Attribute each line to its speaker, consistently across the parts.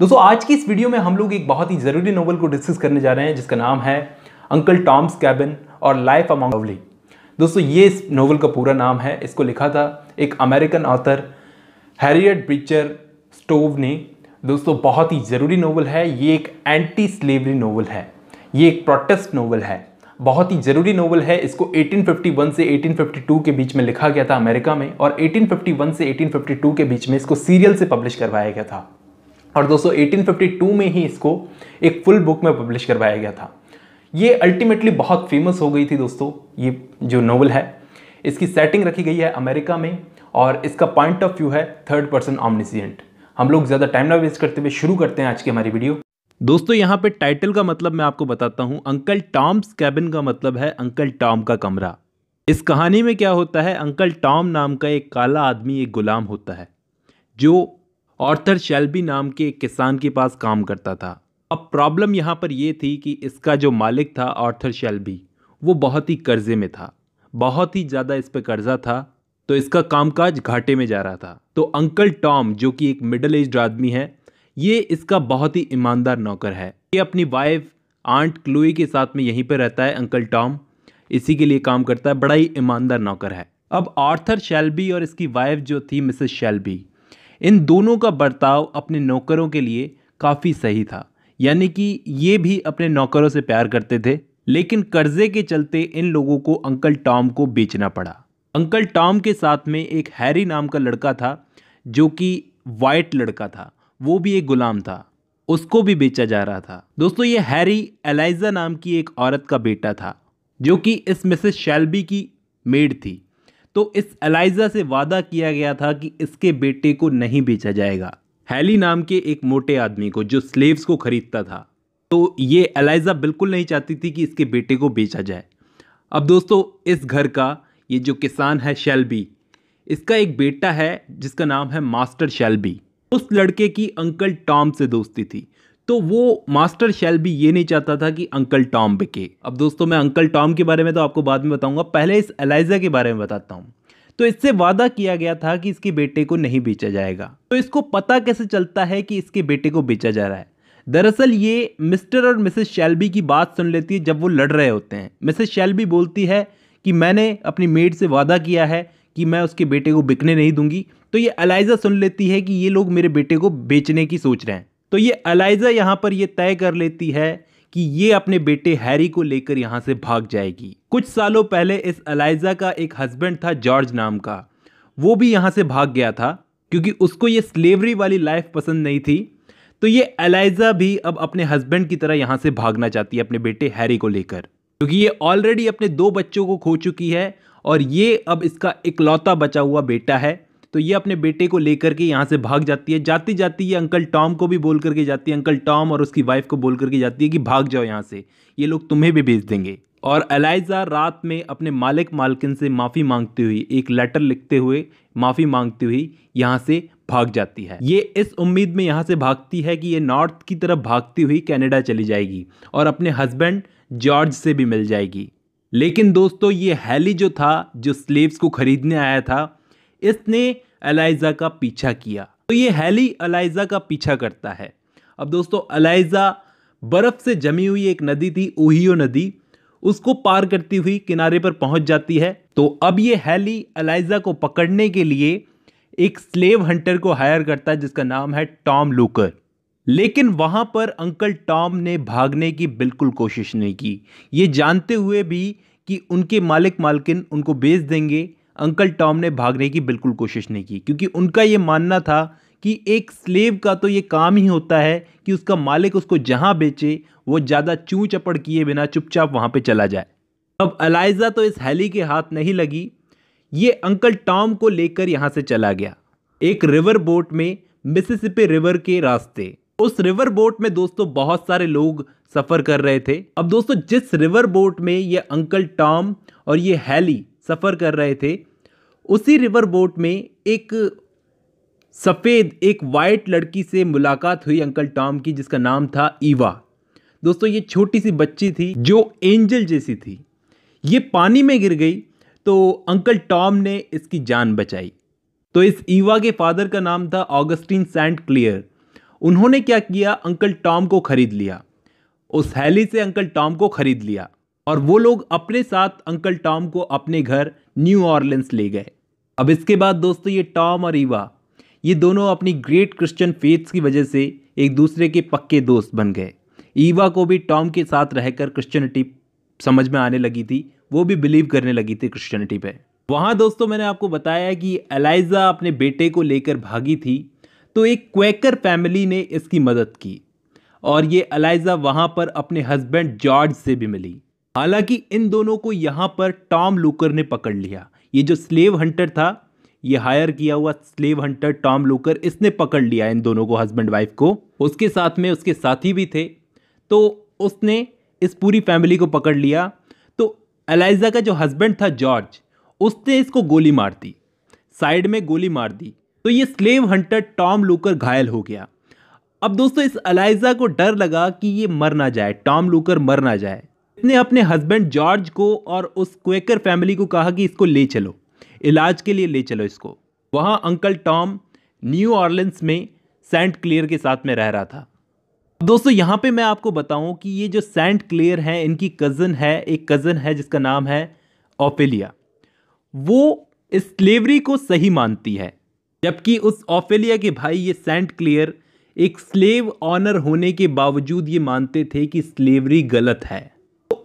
Speaker 1: दोस्तों, आज की इस वीडियो में हम लोग एक बहुत ही ज़रूरी नोवेल को डिस्कस करने जा रहे हैं, जिसका नाम है अंकल टॉम्स कैबिन और लाइफ अमंग लवली। दोस्तों, ये इस नोवेल का पूरा नाम है। इसको लिखा था एक American author, Harriet Beecher Stowe ने दोस्तों, बहुत ही ज़रूरी नोवेल है। ये एक एंटी स्लेवरी नोवेल है। ये एक प्रोटेस्ट नोवेल है। बहुत ही ज़रूरी नोवेल है। इसको 1851 से 1852 के बीच में लिखा गया था अमेरिका में और 1851 से 1852 के बीच में इसको सीरियल से पब्लिश करवाया गया था। और दोस्तों 1852 में ही इसको एक फुल बुक में पब्लिश करवाया गया था। ये अल्टीमेटली बहुत फ़ेमस हो गई थी दोस्तों, ये जो नोवेल है। इसकी सेटिंग रखी गई है अमेरिका में और इसका पॉइंट ऑफ़ व्यू है थर्ड पर्सन ऑमनिसियंट हम लोग ज़्यादा टाइम ना वेस्ट करते हुए शुरू करते हैं आज की हमारी वीडियो दोस्तों, यहाँ पे टाइटल का मतलब मैं आपको बताता हूँ। अंकल टॉम्स कैबिन का मतलब है अंकल टॉम का कमरा। इस कहानी में क्या होता है? अंकल टॉम नाम का एक काला आदमी, एक गुलाम होता है, जो ऑर्थर शेल्बी नाम के एक किसान के पास काम करता था। अब प्रॉब्लम यहाँ पर यह थी कि इसका जो मालिक था ऑर्थर शेल्बी, वो बहुत ही कर्जे में था। बहुत ही ज़्यादा इस पर कर्जा था तो इसका कामकाज घाटे में जा रहा था। तो अंकल टॉम, जो कि एक मिडल एज आदमी है, ये इसका बहुत ही ईमानदार नौकर है। ये अपनी वाइफ, आंट क्लोई के साथ में यहीं पर रहता है, अंकल टॉम। इसी के लिए काम करता है, बड़ा ही ईमानदार नौकर है। अब आर्थर शेल्बी और इसकी वाइफ जो थी, मिसेस शेल्बी इन दोनों का बर्ताव अपने नौकरों के लिए काफ़ी सही था। यानी कि ये भी अपने नौकरों से प्यार करते थे, लेकिन कर्जे के चलते इन लोगों को अंकल टॉम को बेचना पड़ा। अंकल टॉम के साथ में एक हैरी नाम का लड़का था, जो कि वाइट लड़का था। वो भी एक गुलाम था। उसको भी बेचा जा रहा था। दोस्तों, ये हैरी एलाइजा नाम की एक औरत का बेटा था, जो कि इस मिसेस शेल्बी की मेड थी। तो इस एलाइजा से वादा किया गया था कि इसके बेटे को नहीं बेचा जाएगा। हैली नाम के एक मोटे आदमी को, जो स्लेव्स को खरीदता था। तो ये एलाइजा बिल्कुल नहीं चाहती थी कि इसके बेटे को बेचा जाए। अब दोस्तों, इस घर का, ये जो किसान है शेल्बी, इसका एक बेटा है, जिसका नाम है मास्टर शेल्बी। उस लड़के की अंकल टॉम से दोस्ती थी। तो वो मास्टर शेल्बी ये नहीं चाहता था कि अंकल टॉम बिके। अब दोस्तों, मैं अंकल टॉम के बारे में तो आपको बाद में बताऊँगा। पहले इस एलाइजा के बारे में बताता हूँ। तो इससे वादा किया गया था कि इसके बेटे को नहीं बेचा जाएगा। तो इसको पता कैसे चलता है कि इसके बेटे को बेचा जा रहा है? दरअसल ये मिस्टर और मिसेस शेल्बी की बात सुन लेती है जब वो लड़ रहे होते हैं। मिसेस शेल्बी बोलती है कि मैंने अपनी मेड से वादा किया है कि मैं उसके बेटे को बिकने नहीं दूँगी। तो ये अलाइजा सुन लेती है कि ये लोग मेरे बेटे को बेचने की सोच रहे हैं। तो ये अलाइजा यहाँ पर ये तय कर लेती है कि ये अपने बेटे हैरी को लेकर यहाँ से भाग जाएगी। कुछ सालों पहले इस अलाइजा का एक हस्बैंड था जॉर्ज नाम का। वो भी यहाँ से भाग गया था, क्योंकि उसको ये स्लेवरी वाली लाइफ पसंद नहीं थी। तो ये एलाइजा भी अब अपने हस्बैंड की तरह यहाँ से भागना चाहती है अपने बेटे हैरी को लेकर। क्योंकि ये ऑलरेडी अपने दो बच्चों को खो चुकी है और ये अब इसका इकलौता बचा हुआ बेटा है। तो ये अपने बेटे को लेकर के यहाँ से भाग जाती है। जाती जाती ये अंकल टॉम को भी बोल करके जाती है। अंकल टॉम और उसकी वाइफ को बोल करके जाती है कि भाग जाओ यहाँ से। ये लोग तुम्हें भी भेज देंगे। और एलाइजा रात में अपने मालिक मालकिन से माफ़ी मांगते हुए एक लेटर लिखते हुए माफ़ी मांगती हुई यहाँ से भाग जाती है। ये इस उम्मीद में यहाँ से भागती है कि ये नॉर्थ की तरफ़ भागती हुई कनाडा चली जाएगी और अपने हस्बैंड जॉर्ज से भी मिल जाएगी। लेकिन दोस्तों, ये हैली जो था, जो स्लेव्स को खरीदने आया था, इसने अलाइजा का पीछा किया। तो ये हैली अलाइजा का पीछा करता है। अब दोस्तों, अलाइजा बर्फ़ से जमी हुई एक नदी थी, ओहियो नदी। उसको पार करती हुई किनारे पर पहुँच जाती है। तो अब ये हैली अलाइजा को पकड़ने के लिए एक स्लेव हंटर को हायर करता है, जिसका नाम है टॉम लूकर। लेकिन वहाँ पर अंकल टॉम ने भागने की बिल्कुल कोशिश नहीं की। ये जानते हुए भी कि उनके मालिक मालकिन उनको बेच देंगे। अंकल टॉम ने भागने की बिल्कुल कोशिश नहीं की, क्योंकि उनका ये मानना था कि एक स्लेव का तो ये काम ही होता है कि उसका मालिक उसको जहाँ बेचे, वो ज़्यादा चू चपड़ किए बिना चुपचाप वहाँ पे चला जाए। अब अलाइजा तो इस हैली के हाथ नहीं लगी। ये अंकल टॉम को लेकर यहाँ से चला गया, एक रिवर बोट में मिसिसिपी रिवर के रास्ते। उस रिवर बोट में दोस्तों बहुत सारे लोग सफ़र कर रहे थे। अब दोस्तों जिस रिवर बोट में ये अंकल टॉम और ये हैली सफ़र कर रहे थे। उसी रिवर बोट में एक सफ़ेद, एक वाइट लड़की से मुलाकात हुई अंकल टॉम की, जिसका नाम था ईवा दोस्तों, ये छोटी सी बच्ची थी, जो एंजल जैसी थी। ये पानी में गिर गई तो अंकल टॉम ने इसकी जान बचाई। तो इस ईवा के फादर का नाम था ऑगस्टिन सेंट क्लियर उन्होंने क्या किया? अंकल टॉम को खरीद लिया। उस हैली से अंकल टॉम को खरीद लिया। और वो लोग अपने साथ अंकल टॉम को अपने घर न्यू ऑर्लेंस ले गए। अब इसके बाद दोस्तों ये टॉम और ईवा, ये दोनों अपनी ग्रेट क्रिश्चियन फेथ्स की वजह से एक दूसरे के पक्के दोस्त बन गए। ईवा को भी टॉम के साथ रहकर क्रिश्चियनिटी समझ में आने लगी थी, वो भी बिलीव करने लगी थी क्रिश्चियनिटी पे। वहाँ दोस्तों मैंने आपको बताया कि एलाइजा अपने बेटे को लेकर भागी थी तो एक क्वेकर फैमिली ने इसकी मदद की और ये एलाइजा वहाँ पर अपने हस्बैंड जॉर्ज से भी मिली। हालाँकि इन दोनों को यहाँ पर टॉम लूकर ने पकड़ लिया। ये जो स्लेव हंटर था, ये हायर किया हुआ स्लेव हंटर टॉम लूकर, इसने पकड़ लिया इन दोनों को हस्बैंड वाइफ को। उसके साथ में उसके साथी भी थे। तो उसने इस पूरी फैमिली को पकड़ लिया। तो एलाइजा का जो हस्बैंड था जॉर्ज उसने इसको गोली मार दी। साइड में गोली मार दी। तो ये स्लेव हंटर टॉम लूकर घायल हो गया। अब दोस्तों, इस अलाइजा को डर लगा कि ये मर ना जाए, टॉम लूकर मर ना जाए। इसने अपने हस्बैंड जॉर्ज को और उस क्वेकर फैमिली को कहा कि इसको ले चलो। इलाज के लिए ले चलो इसको। वहाँ अंकल टॉम न्यू ऑर्लेंस में सेंट क्लियर के साथ में रह रहा था। दोस्तों, यहाँ पे मैं आपको बताऊँ कि ये जो सेंट क्लियर है, इनकी कज़न है, एक कज़न है जिसका नाम है ओपेलिया वो स्लेवरी को सही मानती है, जबकि उस ऑफेलिया के भाई ये सेंट क्लियर एक स्लेव ऑनर होने के बावजूद ये मानते थे कि स्लेवरी गलत है।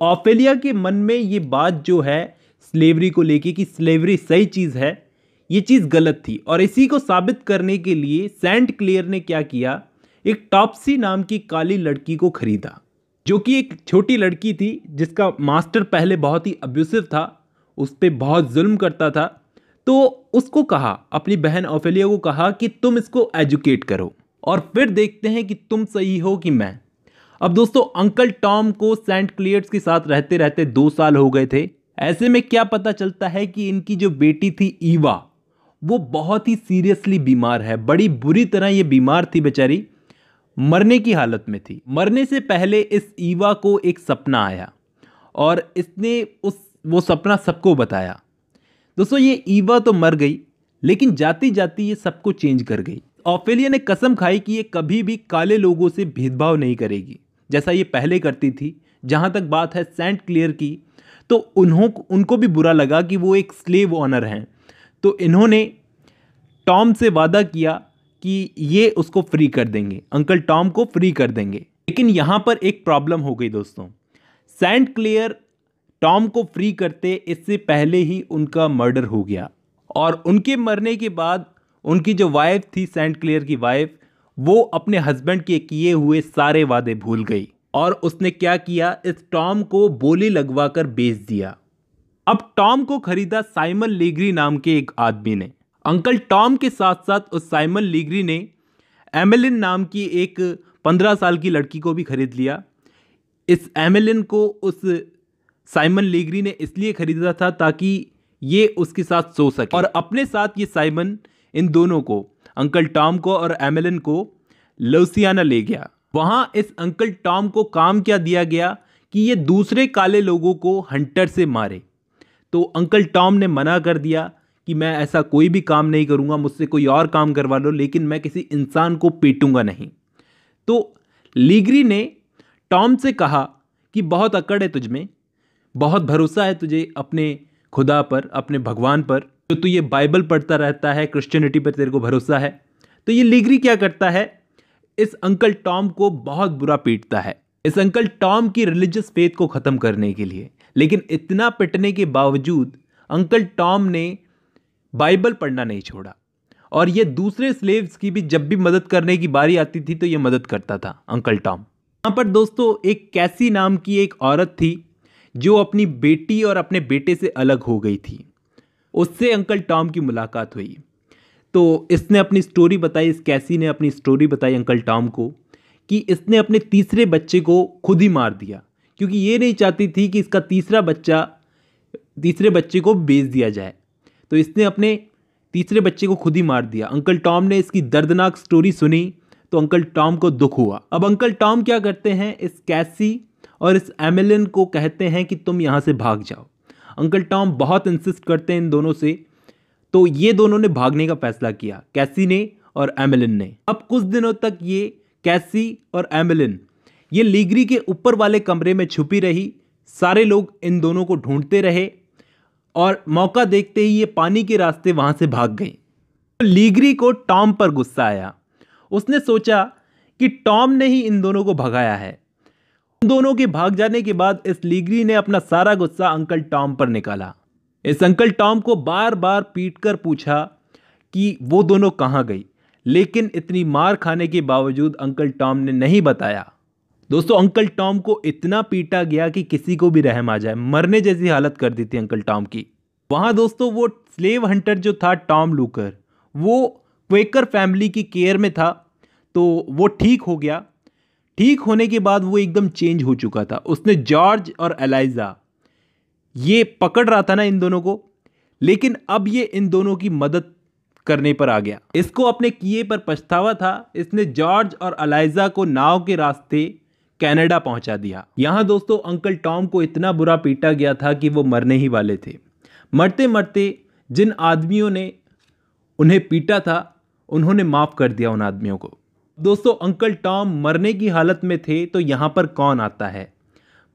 Speaker 1: ऑफेलिया के मन में ये बात जो है स्लेवरी को लेके कि स्लेवरी सही चीज़ है, ये चीज़ गलत थी। और इसी को साबित करने के लिए सेंट क्लियर ने क्या किया? एक टॉपसी नाम की काली लड़की को खरीदा, जो कि एक छोटी लड़की थी, जिसका मास्टर पहले बहुत ही अब्यूसिव था, उस पर बहुत जुल्म करता था। तो उसको कहा, अपनी बहन ओफेलिया को कहा कि तुम इसको एजुकेट करो और फिर देखते हैं कि तुम सही हो कि मैं। अब दोस्तों, अंकल टॉम को सेंट क्लियर्स के साथ रहते रहते दो साल हो गए थे। ऐसे में क्या पता चलता है कि इनकी जो बेटी थी ईवा, वो बहुत ही सीरियसली बीमार है। बड़ी बुरी तरह ये बीमार थी बेचारी, मरने की हालत में थी। मरने से पहले इस ईवा को एक सपना आया और इसने उस, वो सपना सबको बताया। दोस्तों, ये ईवा तो मर गई, लेकिन जाती जाती ये सबको चेंज कर गई। ऑफेलिया ने कसम खाई कि ये कभी भी काले लोगों से भेदभाव नहीं करेगी। जैसा ये पहले करती थी, जहाँ तक बात है सेंट क्लियर की तो उन्हों, उनको भी बुरा लगा कि वो एक स्लेव ऑनर हैं। तो इन्होंने टॉम से वादा किया कि ये उसको फ्री कर देंगे, अंकल टॉम को फ्री कर देंगे। लेकिन यहाँ पर एक प्रॉब्लम हो गई दोस्तों। सेंट क्लियर टॉम को फ्री करते, इससे पहले ही उनका मर्डर हो गया। और उनके मरने के बाद उनकी जो वाइफ थी सेंट क्लियर की वाइफ वो अपने हस्बैंड के किए हुए सारे वादे भूल गई और उसने क्या किया? इस टॉम को बोली लगवाकर बेच दिया। अब टॉम को खरीदा साइमन लीगरी नाम के एक आदमी ने। अंकल टॉम के साथ साथ उस साइमन लीगरी ने एमेलिन नाम की एक पंद्रह साल की लड़की को भी खरीद लिया। इस एमेलिन को उस साइमन लीगरी ने इसलिए खरीदा था ताकि ये उसके साथ सो सके। और अपने साथ ये साइमन इन दोनों को अंकल टॉम को और एमेलिन को लुसियाना ले गया। वहाँ इस अंकल टॉम को काम क्या दिया गया कि ये दूसरे काले लोगों को हंटर से मारे। तो अंकल टॉम ने मना कर दिया कि मैं ऐसा कोई भी काम नहीं करूँगा, मुझसे कोई और काम करवा लो, लेकिन मैं किसी इंसान को पीटूँगा नहीं। तो लीगरी ने टॉम से कहा कि बहुत अकड़ है तुझमें, बहुत भरोसा है तुझे अपने खुदा पर, अपने भगवान पर तो तू ये बाइबल पढ़ता रहता है क्रिश्चियनिटी पर तेरे को भरोसा है। तो ये लीगरी क्या करता है? इस अंकल टॉम को बहुत बुरा पीटता है। इस अंकल टॉम की रिलीजियस फेथ को ख़त्म करने के लिए। लेकिन इतना पिटने के बावजूद अंकल टॉम ने बाइबल पढ़ना नहीं छोड़ा। और ये दूसरे स्लेव्स की भी जब भी मदद करने की बारी आती थी तो ये मदद करता था अंकल टॉम। यहाँ पर दोस्तों, एक कैसी नाम की एक औरत थी, जो अपनी बेटी और अपने बेटे से अलग हो गई थी। उससे अंकल टॉम की मुलाकात हुई। तो इसने अपनी स्टोरी बताई, इस कैसी ने अपनी स्टोरी बताई अंकल टॉम को, कि इसने अपने तीसरे बच्चे को खुद ही मार दिया। क्योंकि ये नहीं चाहती थी कि इसका तीसरा बच्चा, तीसरे बच्चे को बेच दिया जाए। तो इसने अपने तीसरे बच्चे को खुद ही मार दिया। अंकल टॉम ने इसकी दर्दनाक स्टोरी सुनी तो अंकल टॉम को दुख हुआ। अब अंकल टॉम क्या करते हैं, इस कैसी और इस एमिलिन को कहते हैं कि तुम यहाँ से भाग जाओ। अंकल टॉम बहुत इंसिस्ट करते हैं इन दोनों से। तो ये दोनों ने भागने का फैसला किया, कैसी ने और एमिलिन ने। अब कुछ दिनों तक ये कैसी और एमिलिन, ये लीगरी के ऊपर वाले कमरे में छुपी रही, सारे लोग इन दोनों को ढूंढते रहे और मौका देखते ही ये पानी के रास्ते वहाँ से भाग गई लीगरी को टॉम पर गुस्सा आया। उसने सोचा कि टॉम ने ही इन दोनों को भगाया है। दोनों के भाग जाने के बाद इस लीगरी ने अपना सारा गुस्सा अंकल टॉम पर निकाला। इस अंकल टॉम को बार बार पीट कर पूछा कि वो दोनों कहाँ गई, लेकिन इतनी मार खाने के बावजूद अंकल टॉम ने नहीं बताया। दोस्तों, अंकल टॉम को इतना पीटा गया कि किसी को भी रहम आ जाए, मरने जैसी हालत कर दी थी अंकल टॉम की। वहाँ दोस्तों, वो स्लेव हंटर जो था टॉम लूकर, वो क्वेकर फैमिली की केयर में था तो वो ठीक हो गया। ठीक होने के बाद वो एकदम चेंज हो चुका था। उसने जॉर्ज और एलाइजा, ये पकड़ रहा था ना इन दोनों को, लेकिन अब ये इन दोनों की मदद करने पर आ गया। इसको अपने किए पर पछतावा था। इसने जॉर्ज और अलाइजा को नाव के रास्ते कनाडा पहुँचा दिया। यहाँ दोस्तों, अंकल टॉम को इतना बुरा पीटा गया था कि वो मरने ही वाले थे। मरते मरते जिन आदमियों ने उन्हें पीटा था, उन्होंने माफ़ कर दिया उन आदमियों को। दोस्तों, अंकल टॉम मरने की हालत में थे तो यहाँ पर कौन आता है?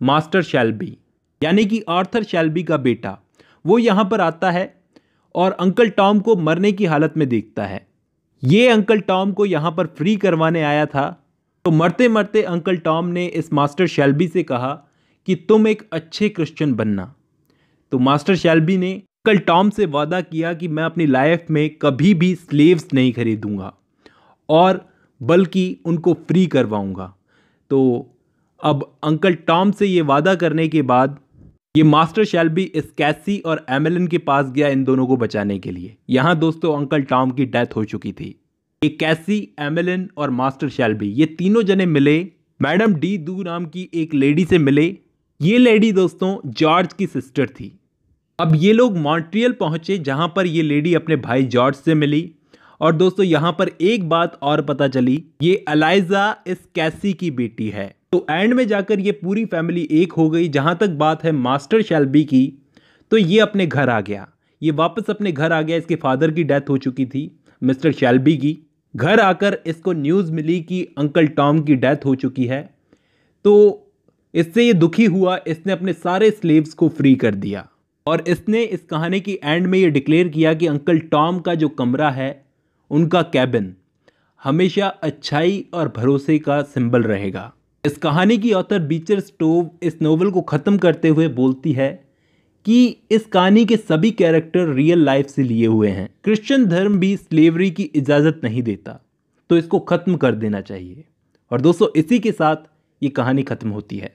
Speaker 1: मास्टर शैल्बी, यानी कि आर्थर शैल्बी का बेटा, वो यहाँ पर आता है और अंकल टॉम को मरने की हालत में देखता है। ये अंकल टॉम को यहाँ पर फ्री करवाने आया था तो मरते मरते अंकल टॉम ने इस मास्टर शैल्बी से कहा कि तुम एक अच्छे क्रिश्चियन बनना। तो मास्टर शैल्बी ने अंकल टॉम से वादा किया कि मैं अपनी लाइफ में कभी भी स्लेव्स नहीं खरीदूँगा और बल्कि उनको फ्री करवाऊँगा। तो अब अंकल टॉम से ये वादा करने के बाद ये मास्टर शैल्बी इस कैसी और एमेलिन के पास गया इन दोनों को बचाने के लिए। यहाँ दोस्तों अंकल टॉम की डेथ हो चुकी थी। ये कैसी, एमेलिन और मास्टर शैल्बी, ये तीनों जने मिले, मैडम डी दू नाम की एक लेडी से मिले। ये लेडी दोस्तों जॉर्ज की सिस्टर थी। अब ये लोग मॉन्ट्रियल पहुँचे, जहाँ पर ये लेडी अपने भाई जॉर्ज से मिली। और दोस्तों, यहाँ पर एक बात और पता चली। ये अलाइजा इस कैसी की बेटी है? तो एंड में जाकर ये पूरी फैमिली एक हो गई, जहाँ तक बात है मास्टर शैल्बी की तो ये अपने घर आ गया। ये वापस अपने घर आ गया, इसके फादर की डेथ हो चुकी थी, मिस्टर शैल्बी की। घर आकर इसको न्यूज़ मिली कि अंकल टॉम की डेथ हो चुकी है। तो इससे ये दुखी हुआ, इसने अपने सारे स्लेव्स को फ्री कर दिया। और इसने इस कहानी की एंड में ये डिक्लेयर किया कि अंकल टॉम का जो कमरा है उनका कैबिन हमेशा अच्छाई और भरोसे का सिंबल रहेगा। इस कहानी की ऑथर बीचर स्टोव इस नोवेल को ख़त्म करते हुए बोलती है कि इस कहानी के सभी कैरेक्टर रियल लाइफ से लिए हुए हैं। क्रिश्चियन धर्म भी स्लेवरी की इजाज़त नहीं देता तो इसको ख़त्म कर देना चाहिए। और दोस्तों, इसी के साथ ये कहानी ख़त्म होती है।